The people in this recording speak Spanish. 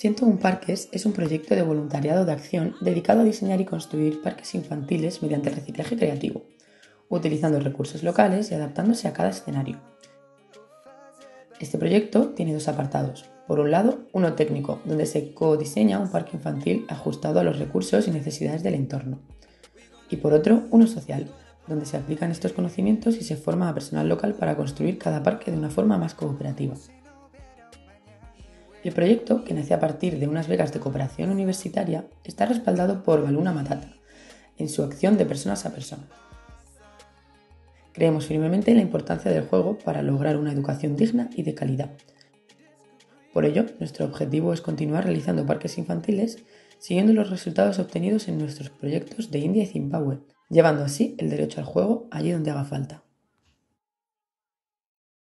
101 Parques es un proyecto de voluntariado de acción dedicado a diseñar y construir parques infantiles mediante reciclaje creativo, utilizando recursos locales y adaptándose a cada escenario. Este proyecto tiene dos apartados. Por un lado, uno técnico, donde se codiseña un parque infantil ajustado a los recursos y necesidades del entorno. Y por otro, uno social, donde se aplican estos conocimientos y se forma a personal local para construir cada parque de una forma más cooperativa. El proyecto, que nace a partir de unas becas de cooperación universitaria, está respaldado por Baluna Matata en su acción de personas a personas. Creemos firmemente en la importancia del juego para lograr una educación digna y de calidad. Por ello, nuestro objetivo es continuar realizando parques infantiles siguiendo los resultados obtenidos en nuestros proyectos de India y Zimbabue, llevando así el derecho al juego allí donde haga falta.